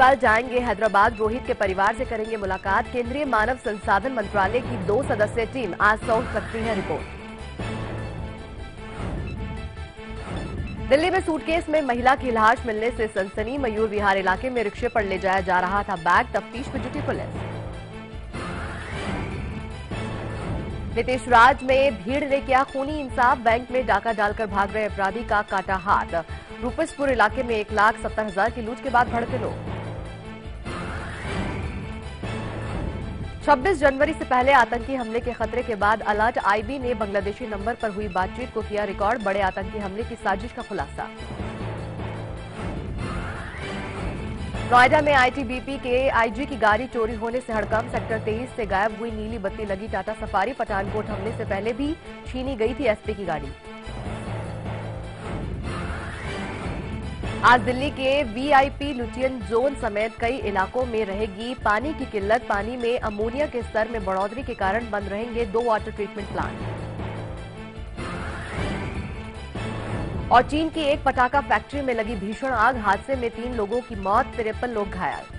केजरीवाल जाएँगे हैदराबाद, रोहित के परिवार से करेंगे मुलाकात। केंद्रीय मानव संसाधन मंत्रालय की दो सदस्यीय टीम आज सौंप सकती है रिपोर्ट। दिल्ली में सूटकेस में महिला की लाश मिलने से सनसनी मयूर विहार इलाके में रिक्शे पर ले जाया जा रहा था बैग, तफ्तीश में जुटी पुलिस। नीतीश राज में भीड़ ने किया खूनी इंसाफ, बैंक में डाका डालकर भाग रहे अपराधी का काटा हाथ। रूपसपुर इलाके में एक लाख सत्तर हज़ार की लूट के बाद भड़के लोग। 26 जनवरी से पहले आतंकी हमले के खतरे के बाद अलर्ट आईबी ने बांग्लादेशी नंबर पर हुई बातचीत को किया रिकॉर्ड, बड़े आतंकी हमले की साजिश का खुलासा। नोएडा में आईटीबीपी के आईजी की गाड़ी चोरी होने से हड़कंप, सेक्टर 23 से गायब हुई नीली बत्ती लगी टाटा सफारी, पठानकोट हमले से पहले भी छीनी गई थी एसपी की गाड़ी। आज दिल्ली के वीआईपी लुटियन जोन समेत कई इलाकों में रहेगी पानी की किल्लत पानी में अमोनिया के स्तर में बढ़ोतरी के कारण बंद रहेंगे दो वाटर ट्रीटमेंट प्लांट और चीन की एक पटाखा फैक्ट्री में लगी भीषण आग हादसे में तीन लोगों की मौत तिरपन लोग घायल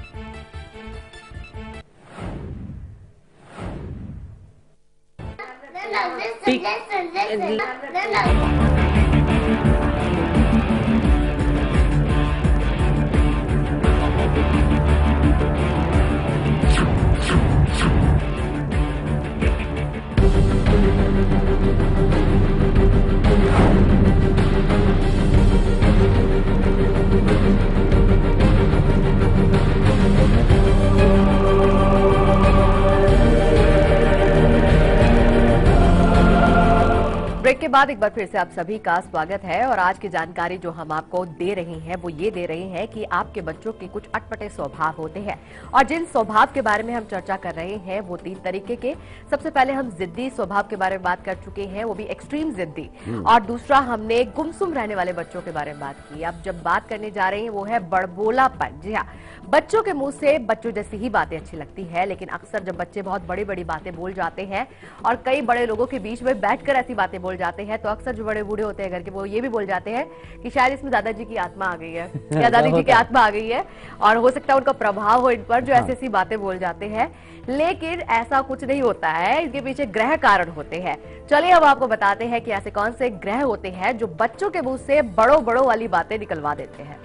ब्रेक के बाद एक बार फिर से आप सभी का स्वागत है और आज की जानकारी जो हम आपको दे रहे हैं वो ये दे रहे हैं कि आपके बच्चों के कुछ अटपटे स्वभाव होते हैं। और जिन स्वभाव के बारे में हम चर्चा कर रहे हैं वो तीन तरीके के। सबसे पहले हम जिद्दी स्वभाव के बारे में बात कर चुके हैं वो भी एक्सट्रीम जिद्दी। और दूसरा हमने गुमसुम रहने वाले बच्चों के बारे में बात की। अब जब बात करने जा रहे हैं वो है बड़बोलापन। जी हाँ बच्चों के मुँह से बच्चों जैसी ही बातें अच्छी लगती है लेकिन अक्सर जब बच्चे बहुत बड़ी बड़ी बातें बोल जाते हैं और कई बड़े लोगों के बीच में बैठकर ऐसी बातें बोल जाते हैं तो अक्सर जो बड़े बूढ़े होते हैं घर के वो ये भी बोल जाते हैं कि शायद इसमें दादाजी की आत्मा आ गई है। या दादी जी की आत्मा आ गई है और हो सकता है उनका प्रभाव हो इन पर जो ऐसी ऐसी बातें बोल जाते हैं। लेकिन ऐसा कुछ नहीं होता है इसके पीछे ग्रह कारण होते हैं। चलिए अब आपको बताते हैं कि ऐसे कौन से ग्रह होते हैं जो बच्चों के मुँह से बड़ो बड़ो वाली बातें निकलवा देते हैं।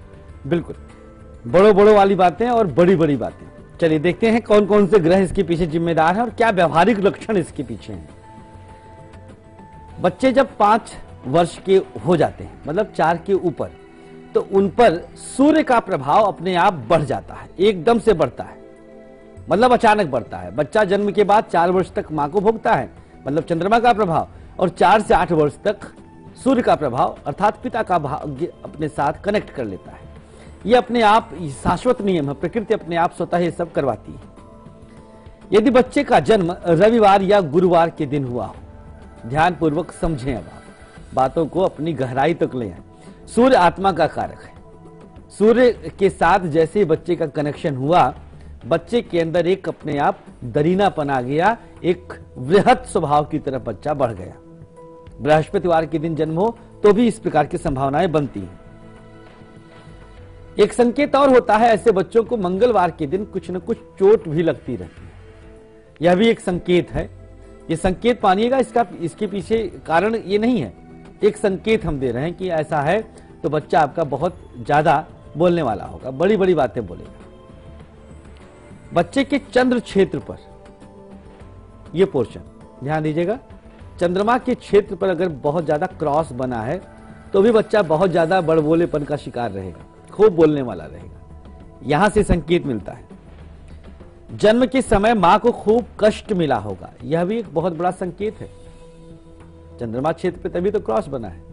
बिल्कुल। बड़ो बड़ो वाली बातें और बड़ी बड़ी बातें। चलिए देखते हैं कौन कौन से ग्रह इसके पीछे जिम्मेदार हैं और क्या व्यवहारिक लक्षण इसके पीछे हैं। बच्चे जब पाँच वर्ष के हो जाते हैं मतलब चार के ऊपर तो उन पर सूर्य का प्रभाव अपने आप बढ़ जाता है, एकदम से बढ़ता है। मतलब अचानक बढ़ता है। बच्चा जन्म के बाद चार वर्ष तक माँ को भोगता है मतलब चंद्रमा का प्रभाव, और चार से आठ वर्ष तक सूर्य का प्रभाव, अर्थात पिता का भाग्य अपने साथ कनेक्ट कर लेता है। ये अपने आप शाश्वत नियम है, प्रकृति अपने आप स्वतः सब करवाती है। यदि बच्चे का जन्म रविवार या गुरुवार के दिन हुआ हो ध्यान पूर्वक समझें अब आप। बातों को अपनी गहराई तक ले आए। सूर्य आत्मा का कारक है। सूर्य के साथ जैसे बच्चे का कनेक्शन हुआ, बच्चे के अंदर एक अपने आप दरीनापन आ गया, एक वृहत स्वभाव की तरफ़ बच्चा बढ़ गया। बृहस्पतिवार के दिन जन्म हो तो भी इस प्रकार की संभावनाएँ बनती हैं। एक संकेत और होता है, ऐसे बच्चों को मंगलवार के दिन कुछ न कुछ चोट भी लगती रहती है। यह भी एक संकेत है। ये संकेत मानिएगा इसका, इसके पीछे कारण ये नहीं है। एक संकेत हम दे रहे हैं कि ऐसा है तो बच्चा आपका बहुत ज़्यादा बोलने वाला होगा बड़ी बड़ी बातें बोलेगा। बच्चे के चंद्र क्षेत्र पर, ये पोर्शन ध्यान दीजिएगा, चंद्रमा के क्षेत्र पर अगर बहुत ज़्यादा क्रॉस बना है तो भी बच्चा बहुत ज़्यादा बड़बोलेपन का शिकार रहेगा, खूब बोलने वाला रहेगा। यहाँ से संकेत मिलता है। जन्म के समय माँ को खूब कष्ट मिला होगा। यह भी एक बहुत बड़ा संकेत है। चंद्रमा क्षेत्र पे तभी तो क्रॉस बना है।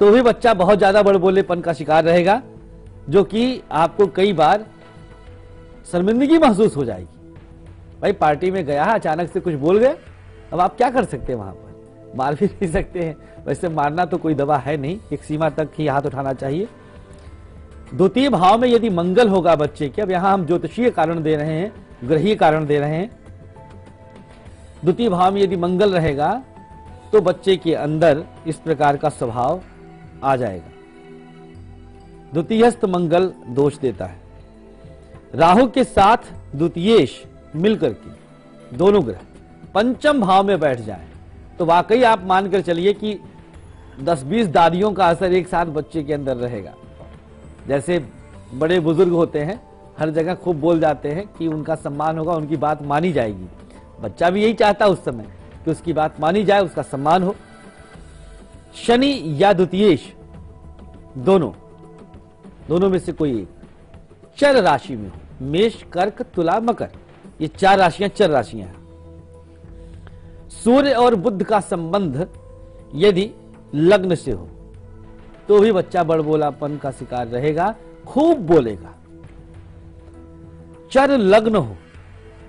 तो भी बच्चा बहुत ज़्यादा बड़बोलेपन का शिकार रहेगा, जो कि आपको कई बार शर्मिंदगी महसूस हो जाएगी। भाई, पार्टी में गया, अचानक से कुछ बोल गए, अब आप क्या कर सकते हैं वहाँ पर? मार भी नहीं सकते हैं। वैसे मारना तो कोई दवा है नहीं, एक सीमा तक ही हाथ उठाना चाहिए। द्वितीय भाव में यदि मंगल होगा बच्चे, के अब यहाँ हम ज्योतिषीय कारण दे रहे हैं, ग्रहीय कारण दे रहे हैं, द्वितीय भाव में यदि मंगल रहेगा तो बच्चे के अंदर इस प्रकार का स्वभाव आ जाएगा। द्वितीयस्थ मंगल दोष देता है। राहु के साथ द्वितीयेश मिलकर के दोनों ग्रह पंचम भाव में बैठ जाए। तो वाकई आप मानकर चलिए कि 10-20 दादियों का असर एक साथ बच्चे के अंदर रहेगा। जैसे बड़े बुज़ुर्ग होते हैं, हर जगह खूब बोल जाते हैं कि उनका सम्मान होगा, उनकी बात मानी जाएगी। बच्चा भी यही चाहता उस समय कि उसकी बात मानी जाए, उसका सम्मान हो। शनि या द्वितीयेश, दोनों दोनों में से कोई एक। चर राशि में हो। मेष, कर्क, तुला, मकर। ये चार राशियाँ चर राशियाँ हैं। सूर्य और बुद्ध का संबंध यदि लग्न से हो तो भी बच्चा बड़बोलापन का शिकार रहेगा, खूब बोलेगा। चर लग्न हो,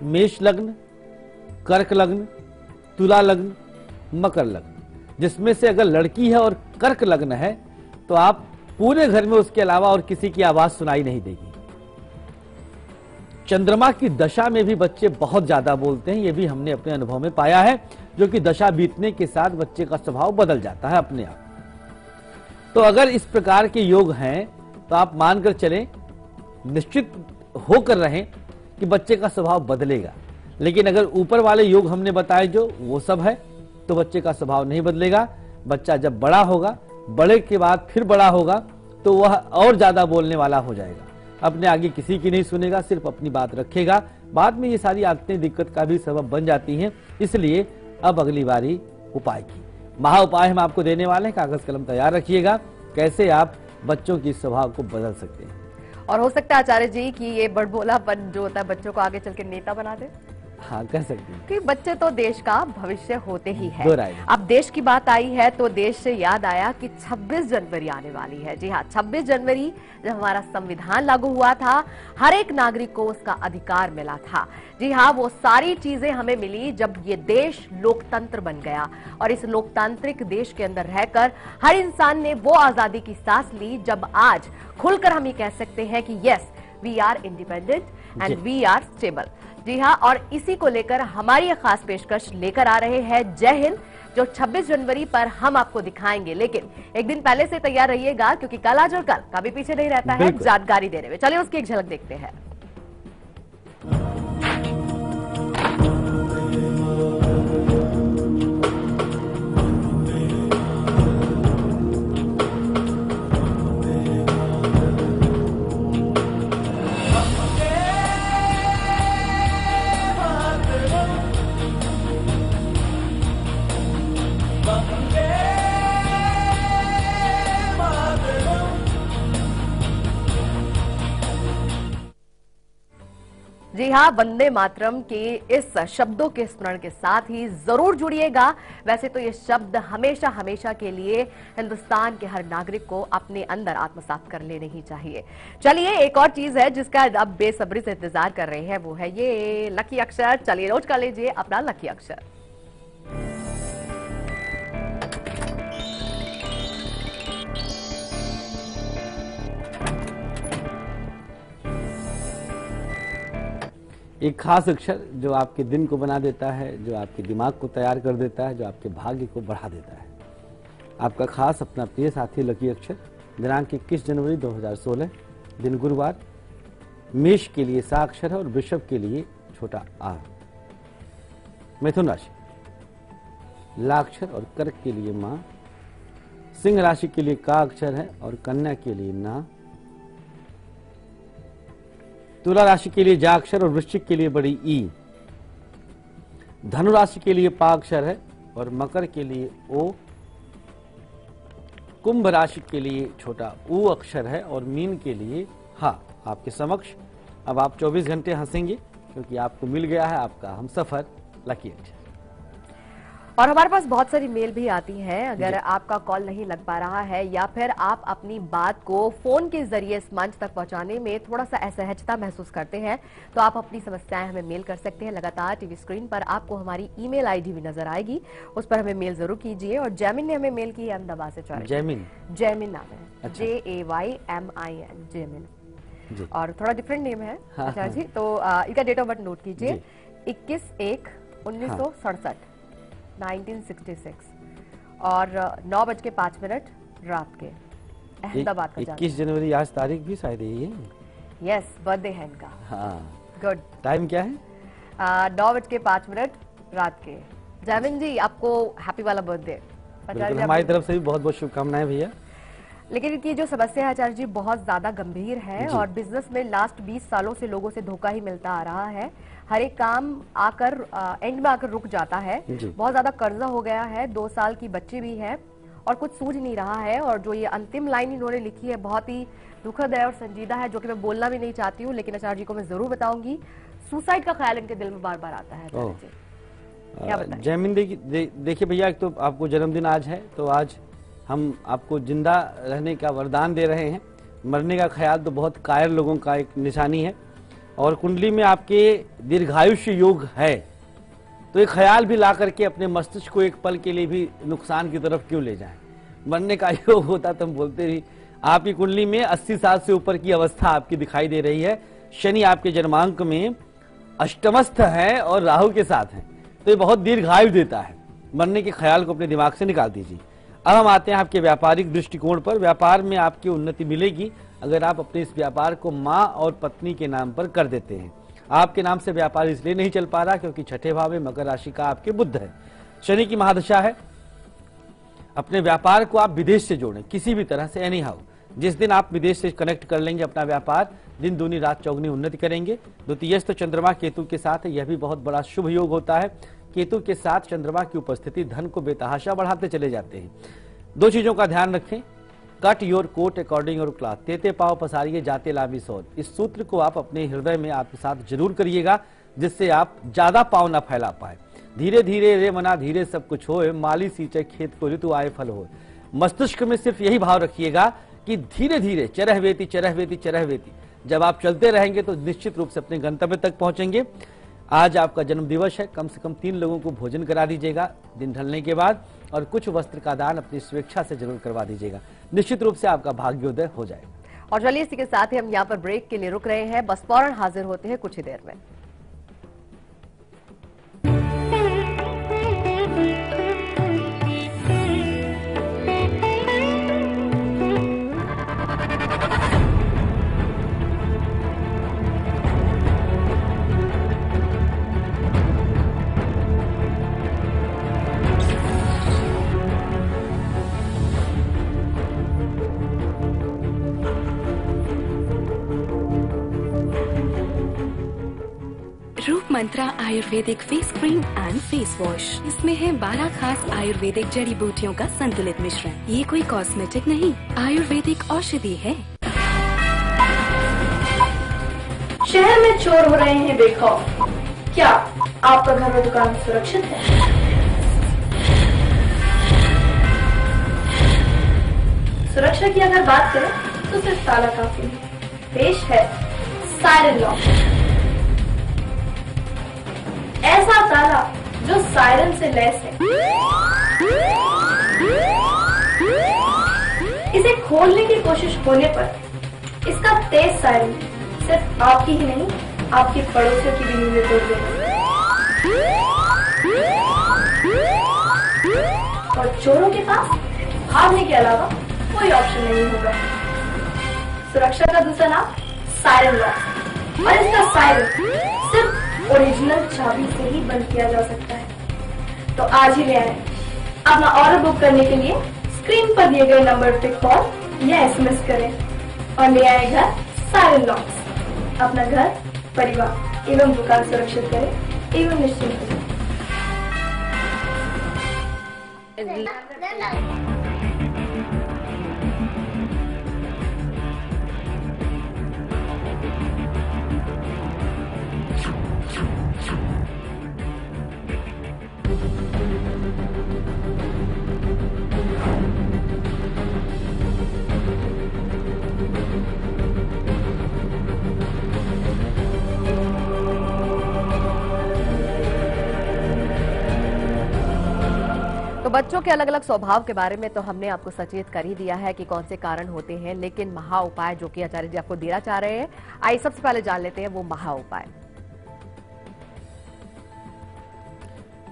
मेष लग्न, कर्क लग्न, तुला लग्न, मकर लग्न। जिसमें से अगर लड़की है और कर्क लग्न है तो आप पूरे घर में उसके अलावा और किसी की आवाज़ सुनाई नहीं देगी। चंद्रमा की दशा में भी बच्चे बहुत ज़्यादा बोलते हैं, ये भी हमने अपने अनुभव में पाया है, जो कि दशा बीतने के साथ बच्चे का स्वभाव बदल जाता है अपने आप। तो अगर इस प्रकार के योग हैं तो आप मानकर चलें, निश्चित होकर रहें कि बच्चे का स्वभाव बदलेगा। लेकिन अगर ऊपर वाले योग हमने बताए जो, वो सब है तो बच्चे का स्वभाव नहीं बदलेगा। बच्चा जब बड़ा होगा, बड़े के बाद फिर बड़ा होगा तो वह और ज़्यादा बोलने वाला हो जाएगा। अपने आगे किसी की नहीं सुनेगा, सिर्फ़ अपनी बात रखेगा। बाद में ये सारी आदतें, दिक्कत का भी सबब बन जाती हैं। इसलिए अब अगली बारी उपाय की महा उपाय हम आपको देने वाले हैं, कागज़ कलम तैयार रखिएगा। कैसे आप बच्चों की स्वभाव को बदल सकते हैं? और हो सकता है आचार्य जी की ये बड़बोलापन जो होता है, बच्चों को आगे चल के नेता बना दे। हाँ कह सकते हैं। कि बच्चे तो देश का भविष्य होते ही है। अब देश की बात आई है तो देश से याद आया कि 26 जनवरी आने वाली है। जी हाँ 26 जनवरी जब हमारा संविधान लागू हुआ था हर एक नागरिक को उसका अधिकार मिला था। जी हाँ वो सारी चीज़ें हमें मिली जब ये देश लोकतंत्र बन गया। और इस लोकतांत्रिक देश के अंदर रहकर हर इंसान ने वो आज़ादी की सांस ली जब आज खुलकर हम ये कह सकते हैं कि yes we are independent and we are stable जी हाँ और इसी को लेकर हमारी ये खास पेशकश लेकर आ रहे हैं जय हिंद जो 26 जनवरी पर हम आपको दिखाएँगे। लेकिन एक दिन पहले से तैयार रहिएगा क्योंकि कल आज और कल कभी पीछे नहीं रहता है जानकारी देने में। चलिए उसकी एक झलक देखते हैं। जी हाँ वंदे मातरम के इस शब्दों के स्मरण के साथ ही ज़रूर जुड़िएगा। वैसे तो ये शब्द हमेशा हमेशा के लिए हिंदुस्तान के हर नागरिक को अपने अंदर आत्मसात कर लेने ही चाहिए। चलिए, एक और चीज़ है जिसका अब बेसब्री से इंतज़ार कर रहे हैं, वो है ये, लकी अक्षर। चलिए नोट कर लीजिए अपना लकी अक्षर। एक खास अक्षर जो आपके दिन को बना देता है, जो आपके दिमाग को तैयार कर देता है, जो आपके भाग्य को बढ़ा देता है। आपका खास अपना प्रिय साथी लकी अक्षर, दिनांक 21 जनवरी 2016 दिन गुरुवार, मेष के लिए सा अक्षर है और वृषभ के लिए छोटा आ। मिथुन राशि। लाक्षर और कर्क के लिए माँ, सिंह राशि के लिए का अक्षर है और कन्या के लिए ना। तुला राशि के लिए जाक्षर और वृश्चिक के लिए बड़ी ई। धनु राशि के लिए पाक्षर है और मकर के लिए ओ। कुंभ राशि के लिए छोटा ऊ अक्षर है और मीन के लिए हा। आपके समक्ष अब आप 24 घंटे हंसेंगे क्योंकि आपको मिल गया है आपका हम सफ़र। लकी अक्षर और हमारे पास बहुत सारी मेल भी आती हैं अगर आपका कॉल नहीं लग पा रहा है या फिर आप अपनी बात को फ़ोन के ज़रिए इस मंच तक पहुँचाने में थोड़ा सा असहजता महसूस करते हैं तो आप अपनी समस्याएँ हमें मेल कर सकते हैं। लगातार टीवी स्क्रीन पर आपको हमारी ईमेल आईडी भी नज़र आएगी उस पर हमें मेल ज़रूर कीजिए। और जैमिन ने हमें मेल की है अहमदाबाद से चौराहे जैमिन? जैमिन नाम है। J A Y M I N Jaimin. और थोड़ा डिफरेंट नेम है हाँ, अच्छा हाँ। जी तो इनका डेट ऑफ़ बर्थ नोट कीजिए। इक्कीस एक उन्नीस सौ सड़सठ। नाइनटीन सिक्सटी सिक्स और नौ बज के पाँच मिनट रात के। अहमदाबाद का इक्कीस जनवरी आज तारीख भी शायद यही है। यस बर्थडे है इनका। हाँ। गुड टाइम क्या है? नौ बज के पाँच मिनट रात के। जैमिन जी आपको हैप्पी वाला बर्थडे हमारी तरफ़ से भी बहुत बहुत शुभकामनाएँ भैया। लेकिन इनकी जो समस्या है आचार्य जी बहुत ज़्यादा गंभीर है और बिज़नेस में लास्ट 20 सालों से लोगों से धोखा ही मिलता आ रहा है। हर एक काम आकर एंड में आकर रुक जाता है। बहुत ज़्यादा कर्जा हो गया है दो साल की बच्ची भी है और कुछ सूझ नहीं रहा है और जो ये अंतिम लाइन इन्होंने लिखी है बहुत ही दुखद है और संजीदा है जो कि मैं बोलना भी नहीं चाहती हूँ लेकिन आचार्य जी को मैं ज़रूर बताऊँगी। सुसाइड का ख्याल इनके दिल में बार बार आता है? जयमिन देखिए भैया एक तो आपको जन्मदिन आज है तो आज हम आपको ज़िंदा रहने का वरदान दे रहे हैं। मरने का ख्याल तो बहुत कायर लोगों का एक निशानी है। और कुंडली में आपके दीर्घायुष्य योग है तो एक ख्याल भी ला करके अपने मस्तिष्क को एक पल के लिए भी नुकसान की तरफ़ क्यों ले जाएँ? मरने का योग होता तो हम बोलते ही आपकी कुंडली में 80 साल से ऊपर की अवस्था आपकी दिखाई दे रही है। शनि आपके जन्मांक में अष्टमस्थ है और राहु के साथ है तो ये बहुत दीर्घायु देता है। मरने के ख्याल को अपने दिमाग से निकाल दीजिए। अब हम आते हैं आपके व्यापारिक दृष्टिकोण पर। व्यापार में आपकी उन्नति मिलेगी। अगर आप अपने इस व्यापार को माँ और पत्नी के नाम पर कर देते हैं। आपके नाम से व्यापार इसलिए नहीं चल पा रहा क्योंकि छठे भाव में मकर राशि का आपके बुद्ध है। शनि की महादशा है। अपने व्यापार को आप विदेश से जोड़ें, किसी भी तरह से एनी हाउ जिस दिन आप विदेश से कनेक्ट कर लेंगे अपना व्यापार, दिन दूनी रात चौगनी उन्नति करेंगे। द्वितीय तो चंद्रमा केतु के साथ, यह भी बहुत बड़ा शुभ योग होता है। केतु के साथ चंद्रमा की उपस्थिति धन को बेतहाशा बढ़ाते चले जाते हैं। दो चीज़ों का ध्यान रखें। Cut your coat according your cloth. तेते पाव पसारिए, जाते लाभी सौद। इस सूत्र को आप अपने हृदय में आपके साथ ज़रूर करिएगा, जिससे आप ज़्यादा पाव ना फैला पाए। धीरे धीरे रे मना, धीरे सब कुछ हो माली सींचे, खेत को ऋतु आए, फल हो मस्तिष्क में सिर्फ़ यही भाव रखिएगा कि धीरे धीरे चरह वेती चरह वेती चरह वेती जब आप चलते रहेंगे तो निश्चित रूप से अपने गंतव्य तक पहुँचेंगे। आज आपका जन्म दिवस है, कम से कम तीन लोगों को भोजन करा दीजिएगा। दिन ढलने के बाद और कुछ वस्त्र का दान अपनी स्वेच्छा से ज़रूर करवा दीजिएगा। निश्चित रूप से आपका भाग्योदय हो जाएगा। और चलिए इसी के साथ ही हम यहाँ पर ब्रेक के लिए रुक रहे हैं। बस फ़ौरन हाजिर होते हैं कुछ ही देर में। Mantra Ayurvedic face cream and face wash इसमें है 12 खास आयुर्वेदिक जड़ी बूटियों का संतुलित मिश्रण। ये कोई कॉस्मेटिक नहीं, आयुर्वेदिक औषधि है। शहर में चोर हो रहे हैं बेखौफ क्या आपका घर और दुकान सुरक्षित है? सुरक्षा की अगर बात करें तो सिर्फ़ ताला काफ़ी पेश है सायरन लॉक ऐसा ताला जो सायरन से लैस है। इसे खोलने की कोशिश होने पर इसका तेज सायरन सिर्फ़ आपकी ही नहीं, आपके पड़ोसियों की भी नींदें तोड़ देगा। और चोरों के पास भागने के अलावा कोई ऑप्शन नहीं होगा। सुरक्षा का दूसरा नाम सायरन लॉक और इसका सायरन सिर्फ़ ओरिजिनल चाबी से ही बंद किया जा सकता है। तो आज ही ले आए। अपना ऑर्डर बुक करने के लिए स्क्रीन पर दिए गए नंबर पे कॉल या एसएमएस करें और ले आए घर सारे लॉक्स अपना घर, परिवार एवं दुकान सुरक्षित करें एवं निश्चिंत करें बच्चों के अलग अलग स्वभाव के बारे में तो हमने आपको सचेत कर ही दिया है कि कौन से कारण होते हैं, लेकिन महा उपाय जो कि आचार्य जी आपको देना चाह रहे हैं, आइए सबसे पहले जान लेते हैं वो महा उपाय।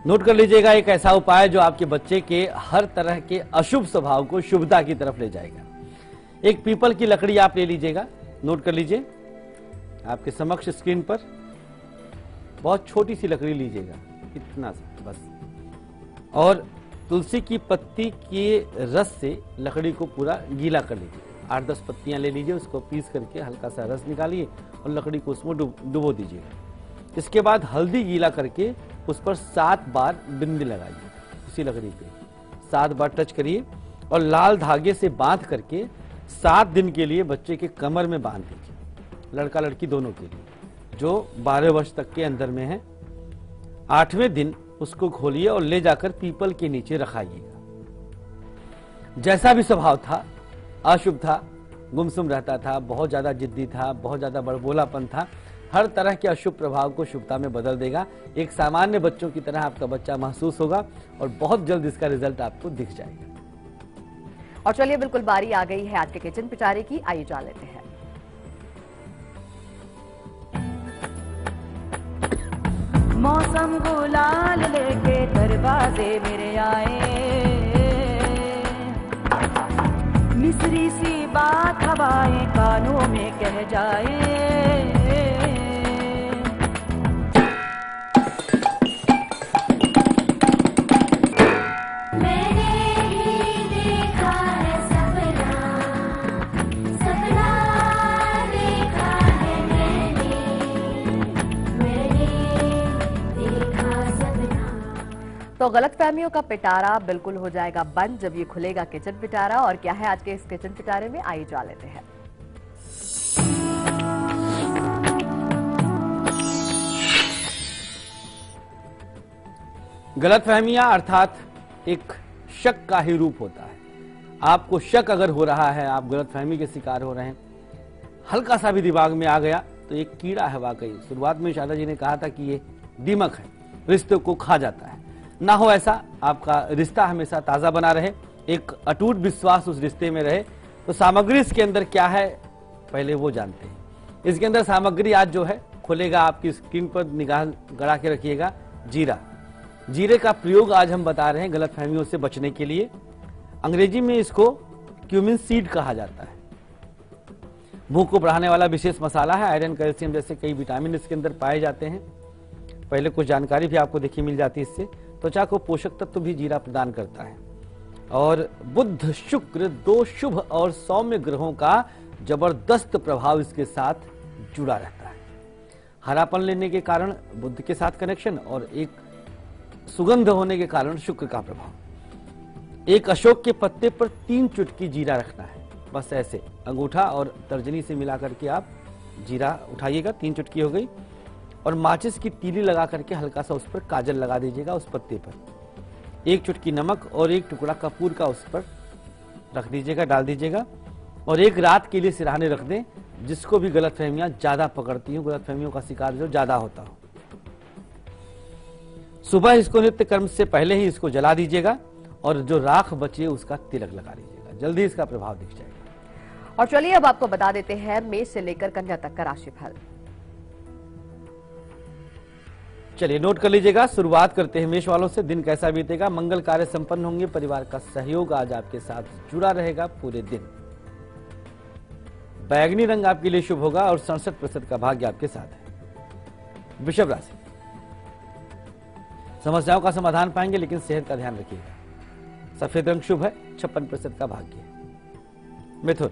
नोट कर लीजिएगा, एक ऐसा उपाय जो आपके बच्चे के हर तरह के अशुभ स्वभाव को शुभता की तरफ़ ले जाएगा। एक पीपल की लकड़ी आप ले लीजिएगा, नोट कर लीजिए। आपके समक्ष स्क्रीन पर बहुत छोटी सी लकड़ी लीजिएगा, इतना सा, बस। और तुलसी की पत्ती के रस से लकड़ी को पूरा गीला कर लीजिए। आठ दस पत्तियाँ ले लीजिए, उसको पीस करके हल्का सा रस निकालिए और लकड़ी को उसमें डुब- दीजिए। इसके बाद हल्दी गीला करके उस पर सात बार बिंदी लगाइए उसी लकड़ी पे। सात बार टच करिए और लाल धागे से बाँध करके सात दिन के लिए बच्चे के कमर में बाँध दीजिए लड़का लड़की दोनों के लिए, जो बारह वर्ष तक के अंदर में है। आठवें दिन उसको खोलिए और ले जाकर पीपल के नीचे रखाइएगा। जैसा भी स्वभाव था, अशुभ था, गुमसुम रहता था, बहुत ज़्यादा जिद्दी था, बहुत ज़्यादा बड़बोलापन था, हर तरह के अशुभ प्रभाव को शुभता में बदल देगा। एक सामान्य बच्चों की तरह आपका बच्चा महसूस होगा और बहुत जल्द इसका रिज़ल्ट आपको दिख जाएगा। और चलिए बिल्कुल बारी आ गई है आज के किचन पिटारे की, आइए जान लेते हैं। मौसम गुलाल लेके दरवाजे मेरे आए। मिसरी सी बात हवाएँ कानों में कह जाए। तो गलत फहमियों का पिटारा बिल्कुल हो जाएगा बंद जब ये खुलेगा किचन पिटारा। और क्या है आज के इस किचन पिटारे में? आइए जा लेते हैं। गलत फहमिया अर्थात एक शक का ही रूप होता है। आपको शक अगर हो रहा है, आप गलतफहमी के शिकार हो रहे हैं, हल्का सा भी दिमाग में आ गया तो एक कीड़ा है वाकई। शुरुआत में शारदा जी ने कहा था कि ये दीमक है, रिश्ते को खा जाता है। ना हो ऐसा, आपका रिश्ता हमेशा ताज़ा बना रहे, एक अटूट विश्वास उस रिश्ते में रहे। तो सामग्री इसके अंदर क्या है, पहले वो जानते हैं। इसके अंदर सामग्री आज जो है, खुलेगा आपकी स्क्रीन पर, निगाह गड़ा के रखिएगा, जीरा। जीरे का प्रयोग आज हम बता रहे हैं गलत फहमियों से बचने के लिए। अंग्रेज़ी में इसको क्यूमिन सीड कहा जाता है। भूख को बढ़ाने वाला विशेष मसाला है, आयरन, कैल्शियम जैसे कई विटामिन इसके अंदर पाए जाते हैं। पहले कुछ जानकारी भी आपको देखी मिल जाती है इससे। त्वचा को पोषक तत्व भी जीरा प्रदान करता है। और बुद्ध शुक्र दो शुभ और सौम्य ग्रहों का ज़बरदस्त प्रभाव इसके साथ जुड़ा रहता है। हरापन लेने के कारण बुद्ध के साथ कनेक्शन और एक सुगंध होने के कारण शुक्र का प्रभाव। एक अशोक के पत्ते पर तीन चुटकी जीरा रखना है। बस ऐसे, अंगूठा और तर्जनी से मिला करके आप जीरा उठाइएगा, तीन चुटकी हो गई। और माचिस की तीली लगा करके हल्का सा उस पर काजल लगा दीजिएगा उस पत्ते पर। एक चुटकी नमक और एक टुकड़ा कपूर का उस पर रख दीजिएगा, डाल दीजिएगा। और एक रात के लिए सिराने रख दें, जिसको भी गलत फहमियाँ ज़्यादा पकड़ती हूँ गलत फहमियों का शिकार जो ज़्यादा होता हो। सुबह इसको नित्य कर्म से पहले ही इसको जला दीजिएगा और जो राख बचे उसका तिलक लगा लीजिएगा जल्दी इसका प्रभाव दिख जाएगा। और चलिए अब आपको बता देते हैं मेष से लेकर कन्या तक का राशिफल। चलिए नोट कर लीजिएगा, शुरुआत करते हैं मेष वालों से। दिन कैसा बीतेगा? मंगल कार्य संपन्न होंगे, परिवार का सहयोग आज आपके साथ जुड़ा रहेगा पूरे दिन। बैगनी रंग आपके लिए शुभ होगा और सड़सठ प्रतिशत का भाग्य आपके साथ है। वृषभ राशि। समस्याओं का समाधान पाएँगे, लेकिन सेहत का ध्यान रखिएगा। सफ़ेद रंग शुभ है, छप्पन प्रतिशत का भाग्य। मिथुन।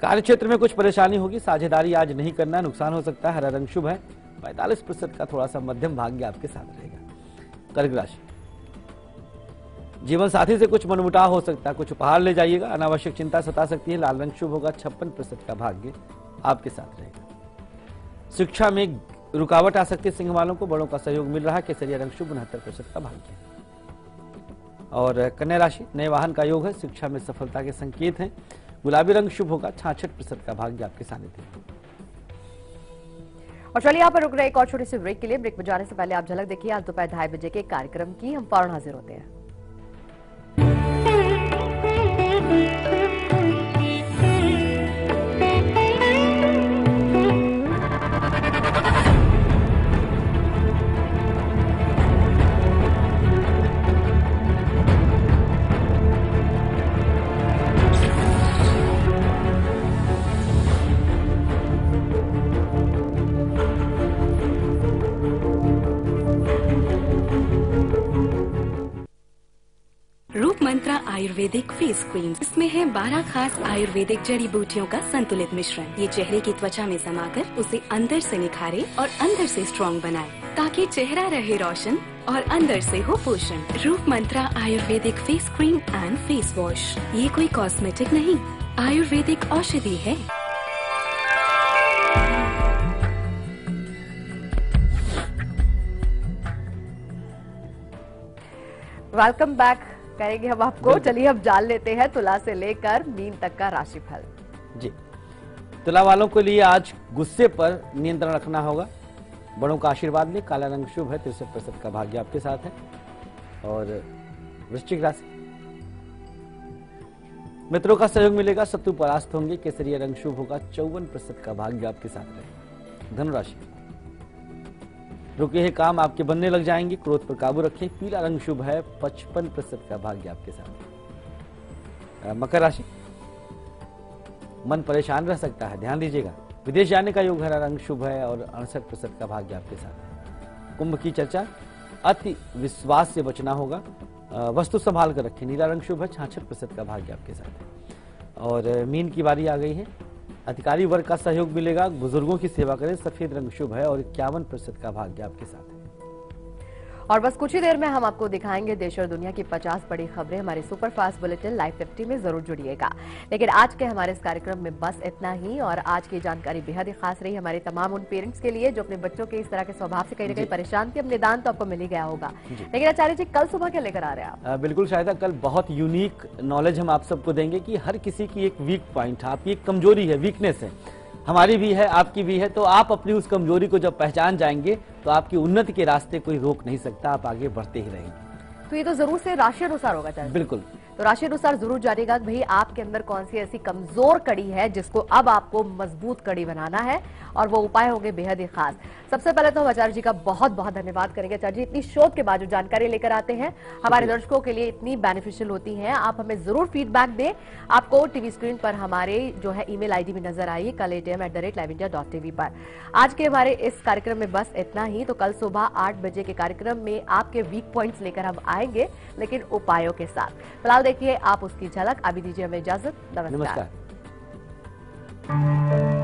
कार्य क्षेत्र में कुछ परेशानी होगी, साझेदारी आज नहीं करना, नुकसान हो सकता है, हरा रंग शुभ है। पैंतालीस प्रतिशत का थोड़ा सा मध्यम भाग्य आपके साथ रहेगा। कर्क राशि। जीवन साथी से कुछ मनमुटाव हो सकता है, कुछ उपहार ले जाइएगा, अनावश्यक चिंता सता सकती है, लाल रंग शुभ होगा, छप्पन प्रतिशत का भाग्य आपके साथ रहेगा। शिक्षा में रुकावट आ सकती है, सिंह वालों को बड़ों का सहयोग मिल रहा है, केसरिया रंग शुभ, उनहत्तर प्रतिशत का भाग्य। और कन्या राशि, नए वाहन का योग है, शिक्षा में सफलता के संकेत हैं, गुलाबी रंग शुभ होगा, छाछठ प्रतिशत का भाग्य आपके सानिध्य और चलिए यहाँ पर रुक रहे एक और छोटे से ब्रेक के लिए ब्रेक में जाने से पहले आप झलक देखिए, आज दोपहर ढाई बजे के कार्यक्रम की हम फ़ौरन हाजिर होते हैं। क्रीम इसमें है 12 खास आयुर्वेदिक जड़ी बूटियों का संतुलित मिश्रण। ये चेहरे की त्वचा में समाकर उसे अंदर से निखारे और अंदर से स्ट्रॉन्ग बनाए, ताकि चेहरा रहे रोशन और अंदर से हो पोषण। Roop Mantra Ayurvedic face cream and face wash ये कोई कॉस्मेटिक नहीं, आयुर्वेदिक औषधि है। वेलकम बैक करेंगे हम आपको। चलिए अब जान लेते हैं तुला से लेकर मीन तक का राशिफल। जी। तुला वालों के लिए आज गुस्से पर नियंत्रण रखना होगा। बड़ों का आशीर्वाद ले। काला रंग शुभ है तिरसठ प्रतिशत का भाग्य आपके साथ है। और वृश्चिक राशि। मित्रों का सहयोग मिलेगा शत्रु परास्त होंगे। केसरिया रंग शुभ होगा चौवन प्रतिशत का भाग्य आपके साथ है धनुराशि। रुके हैं, काम आपके बनने लग जाएँगे। क्रोध पर काबू रखें। पीला रंग शुभ है। पचपन प्रतिशत का भाग्य आपके साथ मकर राशि? मन परेशान रह सकता है। ध्यान दीजिएगा। विदेश जाने का योग हरा रंग शुभ है और अड़सठ प्रतिशत का भाग्य आपके साथ है। कुंभ की चर्चा। अति विश्वास से बचना होगा। वस्तु संभाल कर रखें। नीला रंग शुभ है। छाछठ प्रतिशत का भाग्य आपके साथ है। और मीन की बारी आ गई है। अधिकारी वर्ग का सहयोग मिलेगा। बुज़ुर्गों की सेवा करें। सफ़ेद रंग शुभ है और इक्यावन प्रतिशत का भाग्य आपके साथ है। और बस कुछ ही देर में हम आपको दिखाएँगे देश और दुनिया की 50 बड़ी खबरें। हमारे सुपर फास्ट बुलेटिन लाइव 50 में ज़रूर जुड़िएगा। लेकिन आज के हमारे इस कार्यक्रम में बस इतना ही और आज की जानकारी बेहद ही खास रही हमारे तमाम उन पेरेंट्स के लिए जो अपने बच्चों के इस तरह के स्वभाव से कहीं ना कहीं परेशान थे। अब निदान तो आपको मिल ही गया होगा। लेकिन आचार्य जी कल सुबह क्या लेकर आ रहे हैं आप? बिल्कुल शायद कल बहुत यूनिक नॉलेज हम आप सबको देंगे की हर किसी की एक वीक पॉइंट है आपकी एक कमज़ोरी है वीकनेस है। हमारी भी है आपकी भी है तो आप अपनी उस कमज़ोरी को जब पहचान जाएँगे तो आपकी उन्नति के रास्ते कोई रोक नहीं सकता आप आगे बढ़ते ही रहेंगे। तो ये तो ज़रूर से राशि अनुसार होगा चाहिए बिल्कुल। तो राशि अनुसार ज़रूर जानेगा भाई आपके अंदर कौन सी ऐसी कमज़ोर कड़ी है जिसको अब आपको मज़बूत कड़ी बनाना है और वो उपाय होंगे बेहद ही खास। सबसे पहले तो हम आचार्य जी का बहुत बहुत धन्यवाद करेंगे। आचार्य जी इतनी शोध के बाद जो जानकारी लेकर आते हैं हमारे दर्शकों के लिए इतनी बेनिफिशियल होती है। आप हमें ज़रूर फीडबैक दें। आपको टीवी स्क्रीन पर हमारे जो है ईमेल आईडी भी नज़र आई कल ATM at the rate live India dot TV पर। आज के हमारे इस कार्यक्रम में बस इतना ही। तो कल सुबह आठ बजे के कार्यक्रम में आपके वीक पॉइंट्स लेकर हम आएँगे लेकिन उपायों के साथ। फ़िलहाल देखिए आप उसकी झलक। अभी दीजिए हमें इजाज़त। नमस्कार। नमस्कार।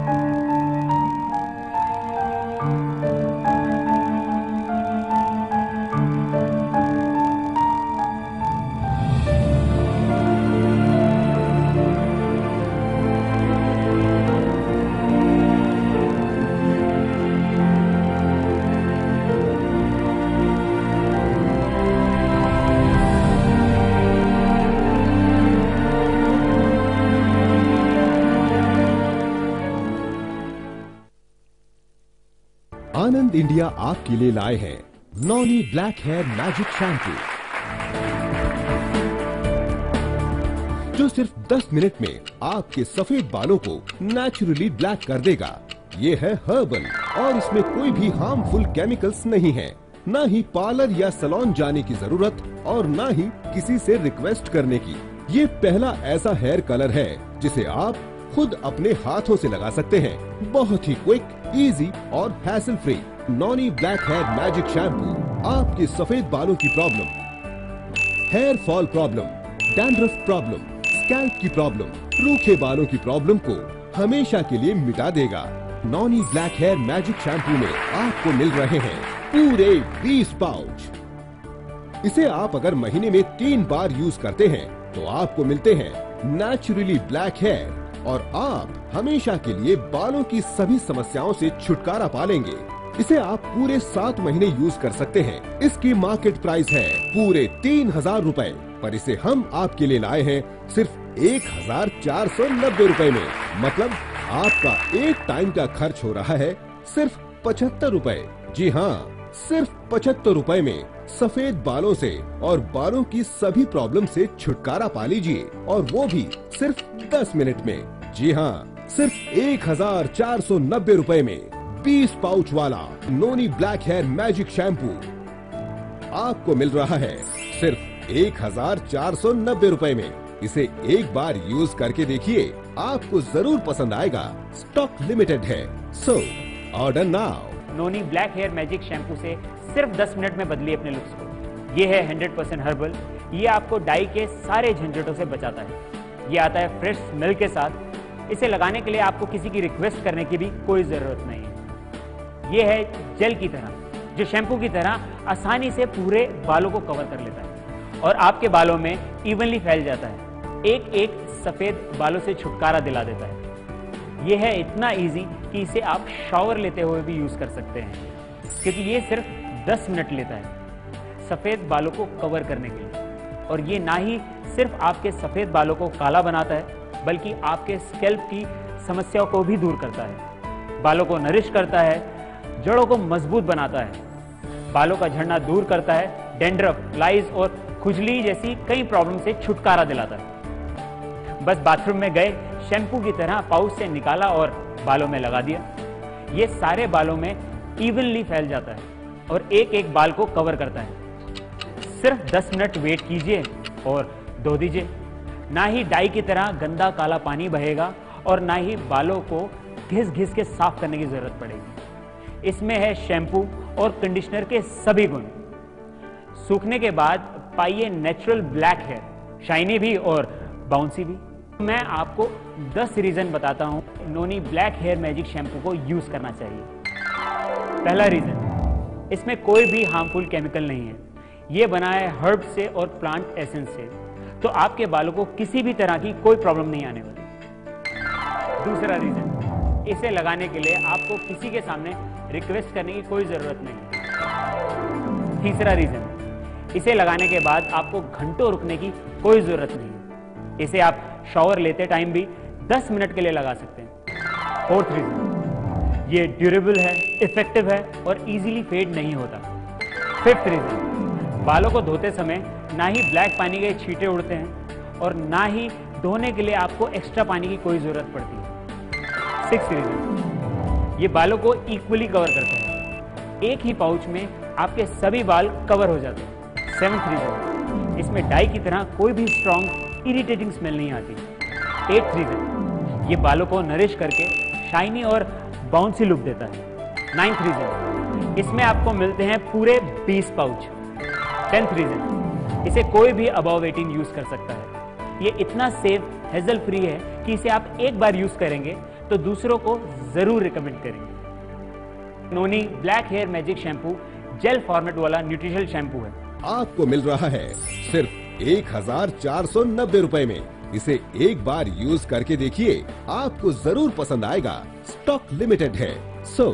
इंडिया आपके लिए लाए हैं Noni black hair magic shampoo जो सिर्फ़ 10 मिनट में आपके सफ़ेद बालों को नेचुरली ब्लैक कर देगा। ये है हर्बल और इसमें कोई भी हार्मफुल केमिकल्स नहीं है। न ही पार्लर या सलोन जाने की ज़रूरत और न ही किसी से रिक्वेस्ट करने की। ये पहला ऐसा हेयर कलर है, जिसे आप खुद अपने हाथों से लगा सकते हैं। बहुत ही क्विक इजी और hassle free Noni black hair magic shampoo, आपके सफ़ेद बालों की problem. Hair fall problem, dandruff problem, scalp की प्रॉब्लम, रूखे बालों की प्रॉब्लम को हमेशा के लिए मिटा देगा। Noni black hair magic shampoo में आपको मिल रहे हैं पूरे 20 पाउच। इसे आप अगर महीने में तीन बार यूज़ करते हैं तो आपको मिलते हैं नेचुरली ब्लैक हेयर और आप हमेशा के लिए बालों की सभी समस्याओं से छुटकारा पालेंगे इसे आप पूरे सात महीने यूज़ कर सकते हैं। इसकी मार्केट प्राइस है पूरे तीन हज़ार रूपए, पर इसे हम आपके लिए लाए हैं सिर्फ़ एक हज़ार चार सौ नब्बे रूपए में। मतलब आपका एक टाइम का खर्च हो रहा है सिर्फ़ पचहत्तर रूपए। जी हाँ सिर्फ़ पचहत्तर रूपए में सफ़ेद बालों से और बालों की सभी प्रॉब्लम से छुटकारा पा लीजिए, और वो भी सिर्फ़ दस मिनट में। जी हाँ सिर्फ़ एक हज़ार चार सौ नब्बे रूपए में। बीस पाउच वाला Noni black hair magic shampoo आपको मिल रहा है सिर्फ़ एक हज़ार चार सौ नब्बे रूपए में। इसे एक बार यूज़ करके देखिए, आपको ज़रूर पसंद आएगा। स्टॉक लिमिटेड है। So order now Noni black hair magic shampoo से सिर्फ़ 10 मिनट में बदलिए अपने लुक्स को। ये है 100% हर्बल ये आपको डाई के सारे झंझटों से बचाता है। ये आता है फ्रेश स्मेल के साथ। इसे लगाने के लिए आपको किसी की रिक्वेस्ट करने की भी कोई ज़रूरत नहीं ये है जेल की तरह, जो शैम्पू की तरह आसानी से पूरे बालों को कवर कर लेता है और आपके बालों में इवनली फैल जाता है। एक एक सफ़ेद बालों से छुटकारा दिला देता है। यह है इतना इजी कि इसे आप शॉवर लेते हुए भी यूज़ कर सकते हैं, क्योंकि ये सिर्फ़ 10 मिनट लेता है सफ़ेद बालों को कवर करने के लिए। और ये ना ही सिर्फ़ आपके सफ़ेद बालों को काला बनाता है, बल्कि आपके स्कैल्प की समस्याओं को भी दूर करता है। बालों को नरिश करता है जड़ों को मज़बूत बनाता है। बालों का झड़ना दूर करता है, डेंड्रफ लाइज और खुजली जैसी कई प्रॉब्लम से छुटकारा दिलाता है। बस बाथरूम में गए, शैम्पू की तरह पाउच से निकाला और बालों में लगा दिया। ये सारे बालों में इवनली फैल जाता है और एक एक बाल को कवर करता है। सिर्फ़ 10 मिनट वेट कीजिए और धो दीजिए। ना ही डाई की तरह गंदा काला पानी बहेगा और ना ही बालों को घिस घिस के साफ़ करने की ज़रूरत पड़ेगी। इसमें है शैम्पू और कंडीशनर के सभी गुण। सूखने के बाद पाइए नेचुरल ब्लैक हेयर, शाइनी भी और बाउंसी भी। मैं आपको 10 रीजन बताता हूँ Noni black hair magic shampoo को यूज़ करना चाहिए। पहला रीजन, इसमें कोई भी हार्मफुल केमिकल नहीं है। यह बना है हर्ब से और प्लांट एसेंस से। तो आपके बालों को किसी भी तरह की कोई प्रॉब्लम नहीं आने वाली। दूसरा रीजन, इसे लगाने के लिए आपको किसी के सामने रिक्वेस्ट करने की कोई ज़रूरत नहीं। तीसरा रीजन इसे लगाने के बाद आपको घंटों रुकने की कोई ज़रूरत नहीं। इसे आप शॉवर लेते टाइम भी 10 मिनट के लिए लगा सकते हैं। फोर्थ रीजन ये ड्यूरेबल है इफ़ेक्टिव है और इजीली फेड नहीं होता। फिफ्थ रीजन बालों को धोते समय ना ही ब्लैक पानी के छींटे उड़ते हैं और ना ही धोने के लिए आपको एक्स्ट्रा पानी की कोई ज़रूरत पड़ती है। सिक्स रीजन ये बालों को इक्वली कवर करता है। एक ही पाउच में आपके सभी बाल कवर हो जाते हैं। सेवंथ रीजन इसमें डाई की तरह कोई भी स्ट्रॉन्ग इरिटेटिंग स्मेल नहीं आती। एट्थ रीजन ये बालों को नरिश करके शाइनी और बाउंसी लुक देता है। नाइन्थ रीजन इसमें आपको मिलते हैं पूरे 20 पाउच टेंथ रीजन इसे कोई भी अबाव 18 यूज़ कर सकता है। ये इतना सेफ़ हेजल फ्री है कि इसे आप एक बार यूज़ करेंगे तो दूसरों को ज़रूर रिकमेंड करेंगे। Noni black hair magic shampoo gel format वाला न्यूट्रिशनल शैम्पू है। आपको मिल रहा है सिर्फ़ एक हज़ार चार सौ नब्बे रूपए में। इसे एक बार यूज़ करके देखिए आपको ज़रूर पसंद आएगा। स्टॉक लिमिटेड है। सो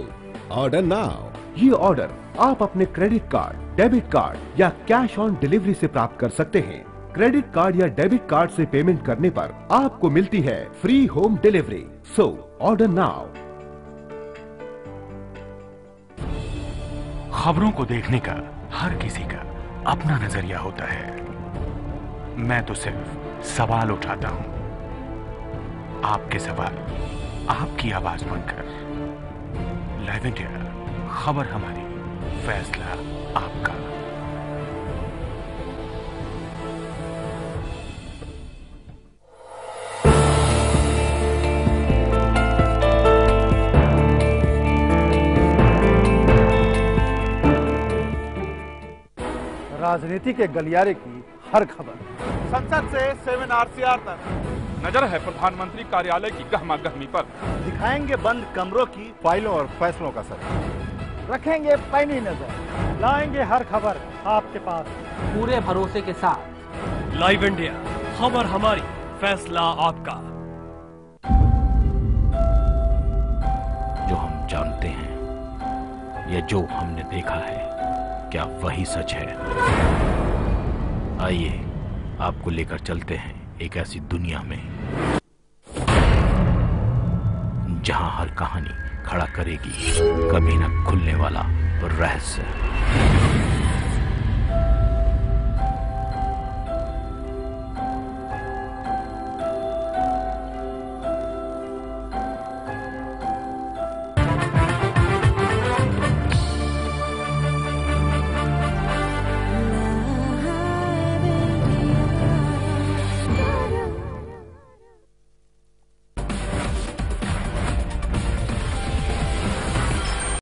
ऑर्डर नाउ ये ऑर्डर आप अपने क्रेडिट कार्ड डेबिट कार्ड या कैश ऑन डिलीवरी से प्राप्त कर सकते हैं। क्रेडिट कार्ड या डेबिट कार्ड से पेमेंट करने पर आपको मिलती है free home delivery so order now खबरों को देखने का हर किसी का अपना नज़रिया होता है। मैं तो सिर्फ़ सवाल उठाता हूँ। आपके सवाल, आपकी आवाज़ बनकर। लाइव इंडिया खबर हमारी, फैसला आपका। राजनीति के गलियारे की हर खबर। संसद से सेवन आरसीआर तक। नज़र है प्रधानमंत्री कार्यालय की गहमा गहमी पर। दिखाएँगे बंद कमरों की फाइलों और फैसलों का सर। रखेंगे पैनी नज़र। लाएँगे हर खबर आपके पास। पूरे भरोसे के साथ। लाइव इंडिया खबर हमारी फैसला आपका। जो हम जानते हैं या जो हमने देखा है क्या वही सच है? आइए, आपको लेकर चलते हैं एक ऐसी दुनिया में, जहाँ हर कहानी खड़ा करेगी। कभी ना खुलने वाला रहस्य।